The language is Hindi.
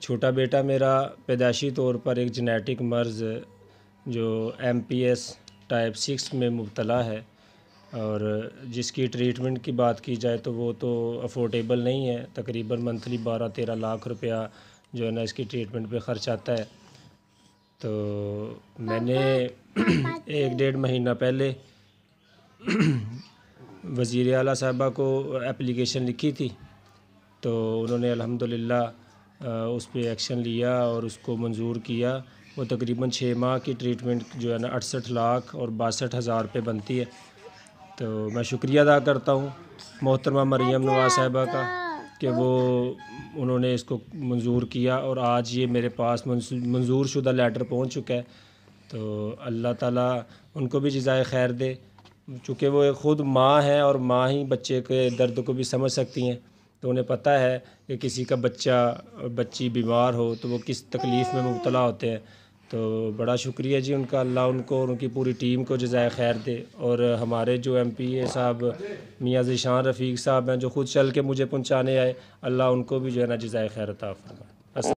छोटा बेटा मेरा पैदाशी तौर पर एक जेनेटिक मर्ज़ जो M P S type six में मुबतला है और जिसकी ट्रीटमेंट की बात की जाए तो वो तो अफोर्डेबल नहीं है। तकरीबन मंथली बारह तेरह लाख रुपया जो है ना इसकी ट्रीटमेंट पे ख़र्च आता है। तो मैंने एक डेढ़ महीना पहले वज़ी अला साहबा को एप्लीकेशन लिखी थी। तो उन्होंने अल्हम्दुलिल्लाह उस पर एक्शन लिया और उसको मंजूर किया। वो तकरीबन छः माह की ट्रीटमेंट जो है ना अड़सठ लाख और बासठ हज़ार रुपये बनती है। तो मैं शुक्रिया अदा करता हूँ मोहतरमा मरीम नवाज़ साहबा का कि वो उन्होंने इसको मंजूर किया और आज ये मेरे पास मंजूर शुदा लेटर पहुँच चुका है। तो अल्लाह ताला उनको भी जजाय खैर दे। चूँकि वो ख़ुद माँ हैं और माँ ही बच्चे के दर्द को भी समझ सकती हैं। तो उन्हें पता है कि किसी का बच्चा, बच्ची बीमार हो तो वो किस तकलीफ़ में मुबतला होते हैं। तो बड़ा शुक्रिया जी उनका, अल्लाह उनको और उनकी पूरी टीम को जजाय खैर दे। और हमारे जो एम पी ए साहब, मियाँ ज़ीशान रफ़ीक साहब हैं, जो ख़ुद चल के मुझे पहुँचाने आए, अल्लाह उनको भी जो है ना जजाय खैर अता फरमाए।